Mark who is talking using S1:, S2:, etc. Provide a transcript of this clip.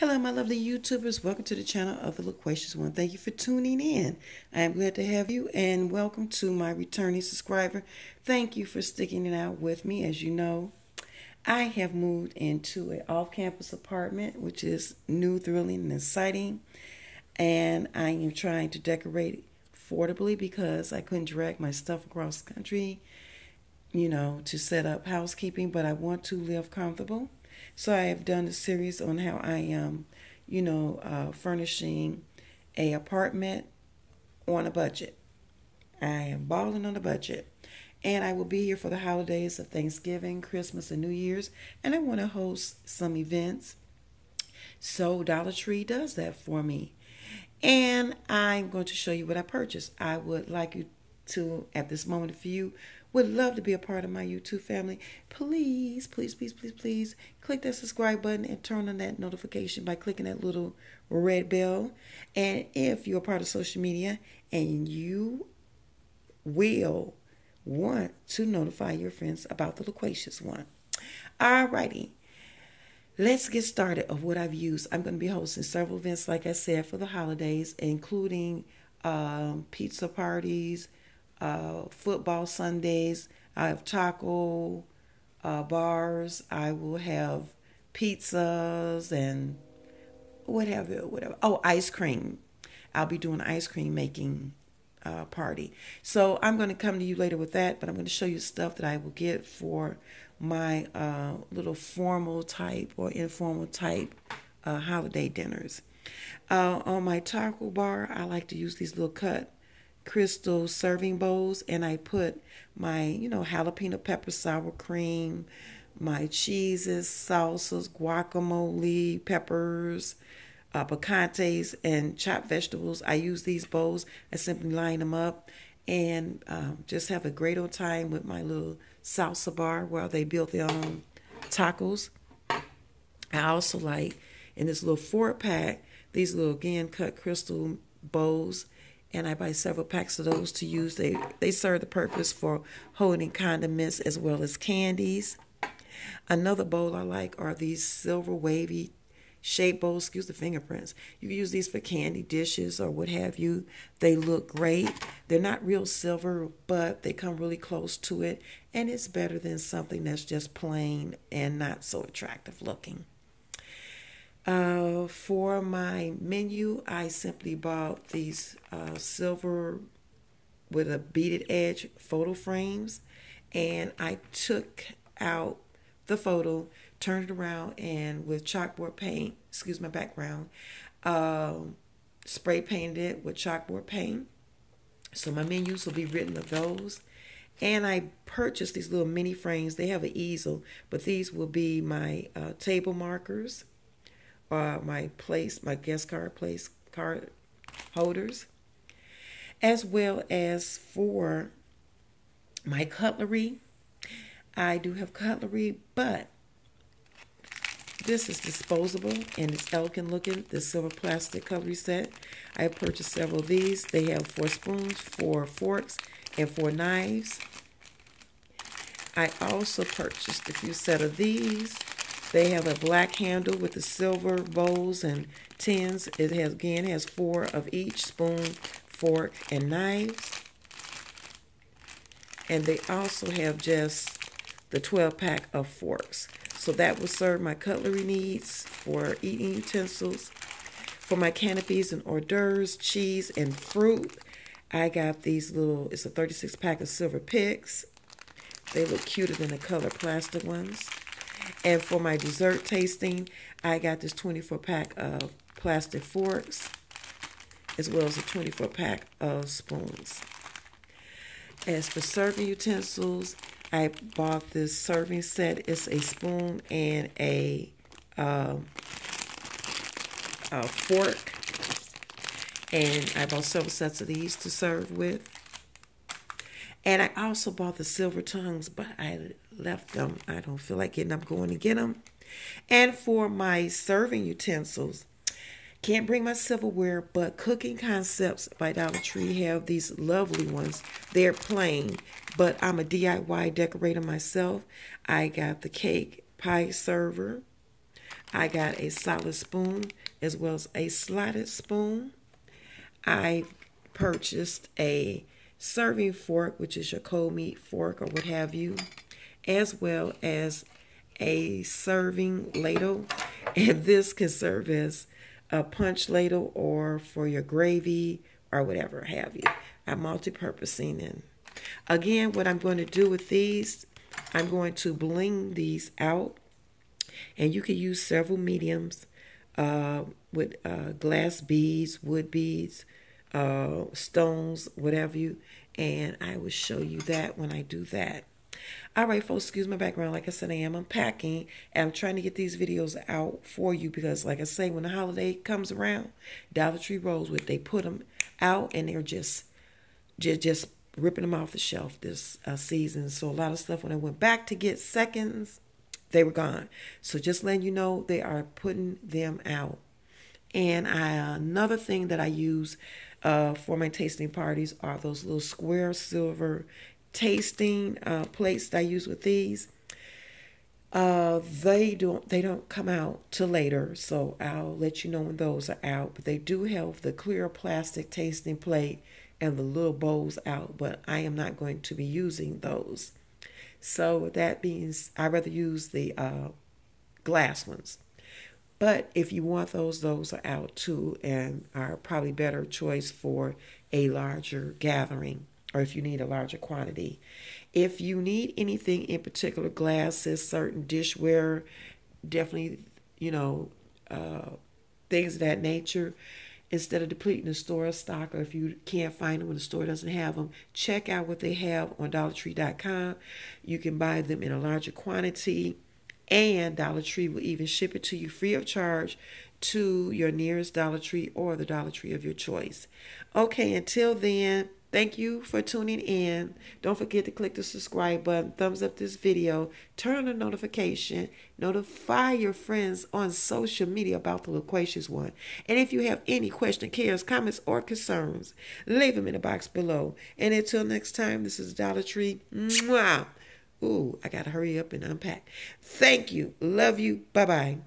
S1: Hello, my lovely YouTubers. Welcome to the channel of the Loquacious One. Thank you for tuning in. I am glad to have you, and welcome to my returning subscriber. Thank you for sticking it out with me. As you know, I have moved into an off-campus apartment, which is new, thrilling, and exciting. And I am trying to decorate affordably because I couldn't drag my stuff across the country, you know, to set up housekeeping. But I want to live comfortable. So I have done a series on how I am, you know, uh, furnishing a apartment on a budget. I am balling on a budget. And I will be here for the holidays of Thanksgiving, Christmas, and New Year's. And I want to host some events. So Dollar Tree does that for me. And I'm going to show you what I purchased. I would like you to, at this moment, if you would love to be a part of my YouTube family, please, please, please, please, please click that subscribe button and turn on that notification by clicking that little red bell. And if you're a part of social media and you will want to notify your friends about the loquacious one. Alrighty. Let's get started of what I've used. I'm going to be hosting several events, like I said, for the holidays, including um, pizza parties, uh, football Sundays. I have taco uh, bars. I will have pizzas and whatever, whatever. Oh, ice cream. I'll be doing ice cream making uh, party. So I'm going to come to you later with that, but I'm going to show you stuff that I will get for my uh, little formal type or informal type uh, holiday dinners. Uh, on my taco bar, I like to use these little cut crystal serving bowls and I put my, you know, jalapeno pepper sour cream, my cheeses, salsas, guacamole, peppers, uh, picantes, and chopped vegetables. I use these bowls. I simply line them up and um, just have a great old time with my little salsa bar while they build their own tacos. I also like in this little four pack these little again cut crystal bowls and I buy several packs of those to use. They they serve the purpose for holding condiments as well as candies. Another bowl I like are these silver wavy shape bowls, excuse the fingerprints. You can use these for candy dishes or what have you. They look great. They're not real silver, but they come really close to it, and it's better than something that's just plain and not so attractive looking. Uh, for my menu, I simply bought these uh, silver with a beaded edge photo frames, and I took out the photo, turned it around, and with chalkboard paint, excuse my background, um, spray painted it with chalkboard paint. So my menus will be written of those. And I purchased these little mini frames. They have an easel, but these will be my uh, table markers uh, my place, my guest card place card holders, as well as for my cutlery. I do have cutlery, but this is disposable and it's elegant looking. The silver plastic cutlery set. I purchased several of these. They have four spoons, four forks, and four knives. I also purchased a few set of these they have a black handle with the silver bowls and tins. It has again has four of each spoon, fork, and knives. And they also have just the 12 pack of forks. So that will serve my cutlery needs for eating utensils. For my canopies and hors d'oeuvres, cheese, and fruit, I got these little, it's a 36 pack of silver picks. They look cuter than the color plastic ones. And for my dessert tasting, I got this 24 pack of plastic forks as well as a 24 pack of spoons. As for serving utensils, I bought this serving set. It's a spoon and a, um, a fork. And I bought several sets of these to serve with. And I also bought the silver tongues, but I left them. I don't feel like getting up going to get them. And for my serving utensils, can't bring my silverware, but Cooking Concepts by Dollar Tree have these lovely ones. They're plain, but I'm a DIY decorator myself. I got the cake pie server. I got a solid spoon as well as a slotted spoon. I purchased a serving fork, which is your cold meat fork or what have you, as well as a serving ladle. And this can serve as a punch ladle or for your gravy or whatever have you. I'm multi-purposing and again what I'm going to do with these I'm going to bling these out and you can use several mediums uh, with uh, glass beads, wood beads, uh, stones, whatever you, and I will show you that when I do that. All right, folks, excuse my background. Like I said, I am unpacking, and I'm trying to get these videos out for you because, like I say, when the holiday comes around, Dollar Tree Rosewood, they put them out, and they're just, just, just ripping them off the shelf this uh, season. So a lot of stuff, when I went back to get seconds, they were gone. So just letting you know, they are putting them out. And I, another thing that I use uh, for my tasting parties are those little square silver tasting uh, plates that I use with these. Uh, they don't they don't come out till later, so I'll let you know when those are out. But they do have the clear plastic tasting plate and the little bowls out, but I am not going to be using those. So that means I rather use the uh, glass ones. But if you want those, those are out too and are probably better choice for a larger gathering or if you need a larger quantity. If you need anything in particular, glasses, certain dishware, definitely, you know, uh, things of that nature, instead of depleting the store stock or if you can't find them when the store doesn't have them check out what they have on dollartree.com you can buy them in a larger quantity and dollar tree will even ship it to you free of charge to your nearest dollar tree or the dollar tree of your choice okay until then Thank you for tuning in. Don't forget to click the subscribe button, thumbs up this video, turn on the notification, notify your friends on social media about the loquacious one. And if you have any questions, cares, comments, or concerns, leave them in the box below. And until next time, this is Dollar Tree. Mwah! Ooh, I got to hurry up and unpack. Thank you. Love you. Bye bye.